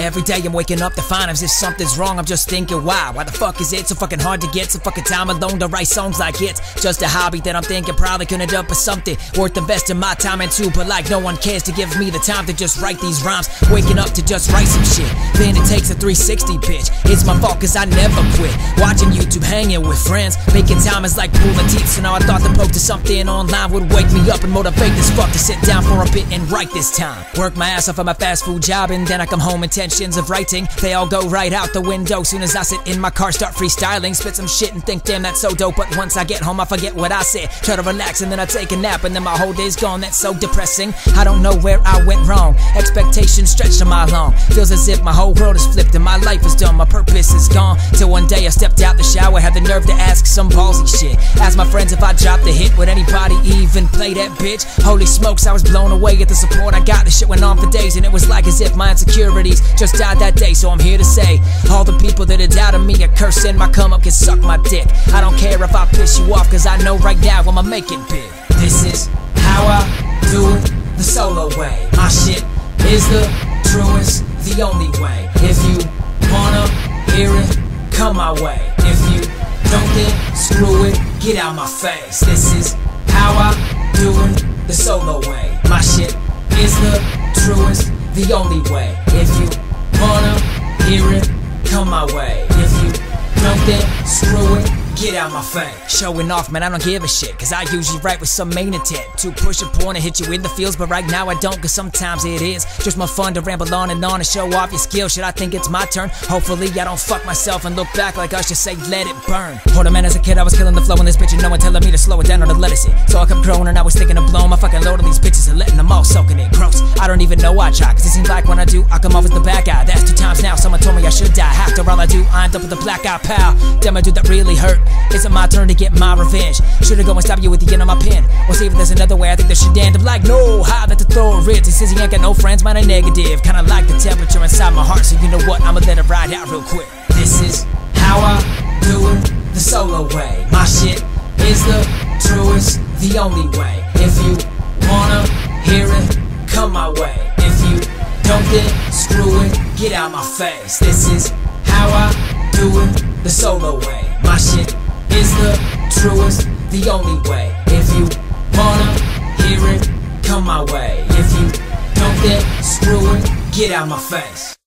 Every day I'm waking up to find as if something's wrong. I'm just thinking, why? Why the fuck is it so fucking hard to get some fucking time alone to write songs like it's just a hobby that I'm thinking probably could end up with something worth investing my time into. But like no one cares to give me the time to just write these rhymes. Waking up to just write some shit. Then it takes a 360 bitch. It's my fault cause I never quit. Watching YouTube, hanging with friends. Making time is like pulling teeth. So now I thought the post to something online would wake me up and motivate this fuck to sit down for a bit and write this time. Work my ass off at my fast food job and then I come home of writing. They all go right out the window. Soon as I sit in my car, start freestyling, spit some shit and think, damn, that's so dope. But once I get home, I forget what I said. Try to relax and then I take a nap and then my whole day's gone. That's so depressing. I don't know where I went wrong. Expectations stretched a mile long. Feels as if my whole world is flipped and my life is done. My purpose is gone. Till one day I stepped out the shower, had the nerve to ask some ballsy shit. Ask my friends if I dropped a hit, would anybody even play that bitch? Holy smokes, I was blown away at the support I got. The shit went on for days and it was like as if my insecurities just died that day. So I'm here to say, all the people that had doubted me are cursing my come up can suck my dick. I don't care if I piss you off, cause I know right now I'ma make it big. This is how I do it the solo way. My shit is the truest, the only way. If you wanna hear it, come my way. If you don't, then screw it, get out my face. This is how I do it the solo way. My shit is the truest, the only way. If you hear it, come my way. If you don't, screw it. Get out my face. Showing off, man, I don't give a shit. Cause I usually write with some main intent to push a point and hit you in the feels. But right now I don't, cause sometimes it is just more fun to ramble on and on and show off your skill. Should I think it's my turn? Hopefully I don't fuck myself and look back like I should say, let it burn. Hold on, man, as a kid I was killing the flow in this bitch and no one telling me to slow it down or to let it sit. So I kept growing and I was thinking of blowing my fucking load on these bitches and letting them all soaking it. Gross. I don't even know why I try, cause it seems like when I do, I come off as the bad guy. That's two do, I end up with a black eye pal. Damn, I do that really hurt. Is it my turn to get my revenge? Should I go and stab you with the end of my pen? Or see if there's another way? I think there should end. I'm like, no, how that to throw a ribs. He says he ain't got no friends, mine a negative. Kinda like the temperature inside my heart, so you know what? I'ma let it ride out real quick. This is how I do it the solo way. My shit is the truest, the only way. If you wanna hear it, come my way. If you don't, then screw it, get out my face. This is how I do it the solo way. My shit is the truest, the only way. If you wanna hear it, come my way. If you don't, then screw it, get out my face.